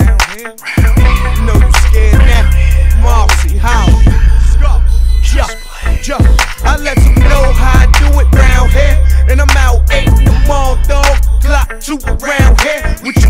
Round here, you know you scared now. Marcy, how? Jump, jump. I let you know how I do it round here. And I'm out eight in the mall, dog. Glock two around here.